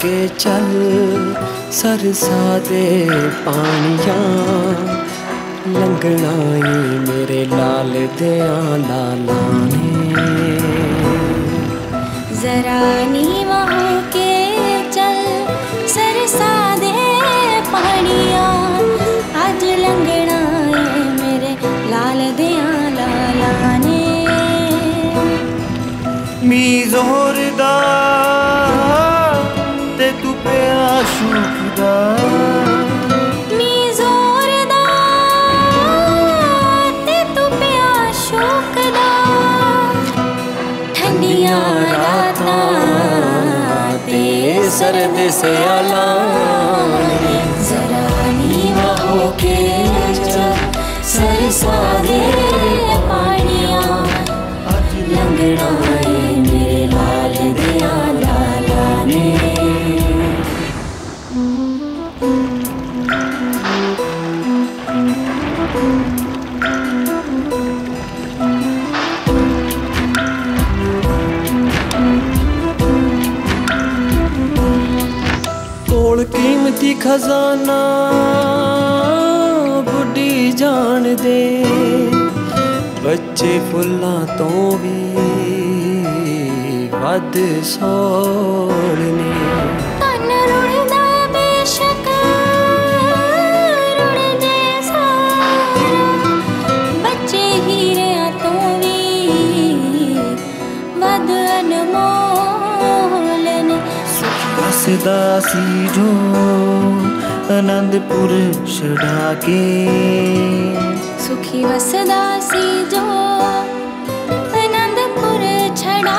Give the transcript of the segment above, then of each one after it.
ਕੇ ਚੱਲ ਸਰਸਾ ਦੇ ਪਾਣੀਆਂ। ਲੰਘਣਾ ਈ ਮੇਰੇ ਲਾਲ ਦਿਆਂ ਲਾਲਾਂ ਨੇ ਜ਼ਰਾ ਨੀਵਾ ਜ਼ੋਰ ਦਾ ਤੇ ਤੂੰ ਪਿਆ ਸ਼ੂਕ ਤੇ ਤੂੰ ਸ਼ੌਕ ਦਾ ਠੰਡੀਆਂ ਰਾਤਾਂ ਤੇ ਸਰਦ ਸਿਆਲਾਂ ਕੀਮਤੀ ਖਜ਼ਾਨਾ ਬੁੱਢੀ ਜਾਣ ਦੇ। ਬੱਚੇ ਫੁੱਲਾਂ ਤੋਂ ਵੀ ਵੱਧ ਸੋਹਣੇ ਤਨ ਰੁੜਦਾ ਬੇਸ਼ੱਕ ਰੁੜ ਜੇ ਸਾਰਾ। ਬੱਚੇ ਹੀਰਿਆਂ ਤੋਂ ਵੀ ਵੱਧ ਅਨਮੋਲ ਨੇ। ਹੱਸਦਾ ਸੀ ਜੋ ਆਨੰਦਪੁਰ ਛੜਾ ਕੇ। ਸੁਖੀ ਵਸਦਾ ਸੀ ਜੋ ਆਨੰਦਪੁਰ ਛੜਾ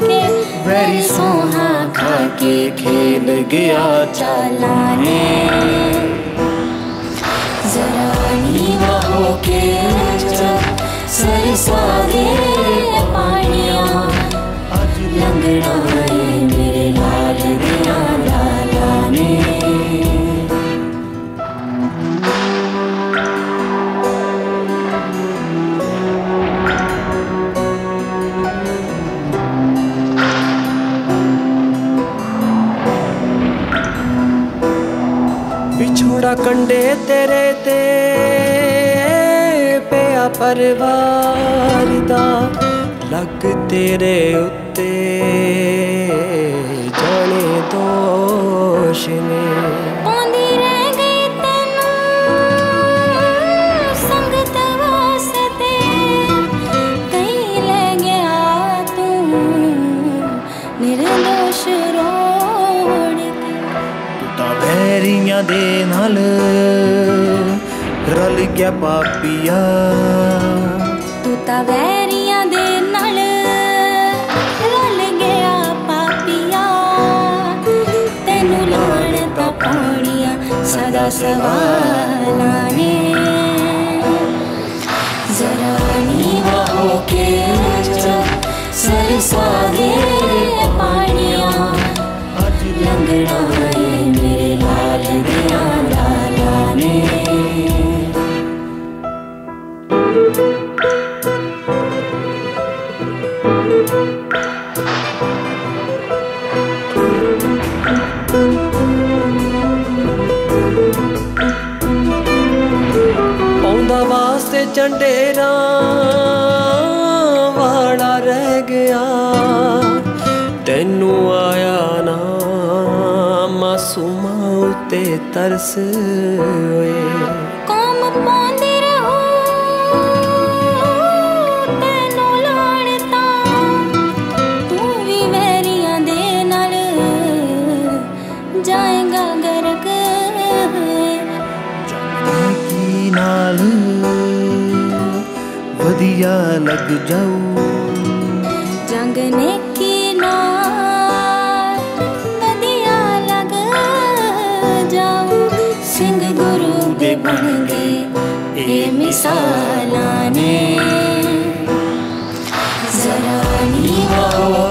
ਕੇ। ਵੈਰੀ ਸੋਹਾ ਖਾ ਕੇ ਖੇਲ ਗਿਆ ਚਾਲਾਂ ਨੇ ਜ਼ਰਾ ਨੀਵਾ ਹੋ ਕੇ ਚੱਲ ਸਰਸਾ ਵਿਛੋੜਾ ਕੰਡੇ ਤੇਰੇ ਤੇ ਪਿਆ ਪਰਵਾਰ ਦਾ ਲੱਗ ਤੇਰੇ ਉੱਤੇ ਜਾਣੇ ਦੋਸ਼ ਨੇ। ਦੇ ਨਾਲ ਰਲ ਗਿਆ ਪਾਪੀਆ ਤੂੰ ਤਾਂ ਵੈਰੀਆਂ ਦੇ ਨਾਲ ਰਲ ਗਿਆ ਪਾਪੀਆ ਤੈਨੂੰ ਲਾਣ ਤਾਂ ਪਾਣੀਆਂ ਸਦਾ ਸਵਾਲਾਂ ਨੇ। ਜ਼ਰਾ ਨੀਵਾ ਹੋ ਕੇ ਚੱਲ ਸਰਸਾ ਚੰਡੇਰਾ ਵਾੜਾ ਰਹਿ ਗਿਆ। ਤੈਨੂੰ ਆਇਆ ਨਾ ਮਾਸੂਮਾਂ ਉਤੇ ਤਰਸ ਓਏ ਕੌਮ ਪਾਉਂਦੀ ਰਹੂ ਤੈਨੂੰ ਲਾਣ ਤਾਂ ਵੀ ਵੈਰੀਆਂ ਦੇ ਨਾਲ ਜਾਏਗਾ ਗਰਕ। ਕੀ ਨਾਲ? ਵਧੀਆ ਲੱਗ ਜਾਊ ਜੰਗ ਨੇ ਕੀ ਨਾਲ ਵਧੀਆ ਲੱਗ ਜਾਊ ਸਿੰਘ ਗੁਰੂ ਦੇ ਬਣ ਗਏ ਇਹ ਮਿਸਾਲਾਂ ਨੇ ਜ਼ਰਾ ਨੀਵਾ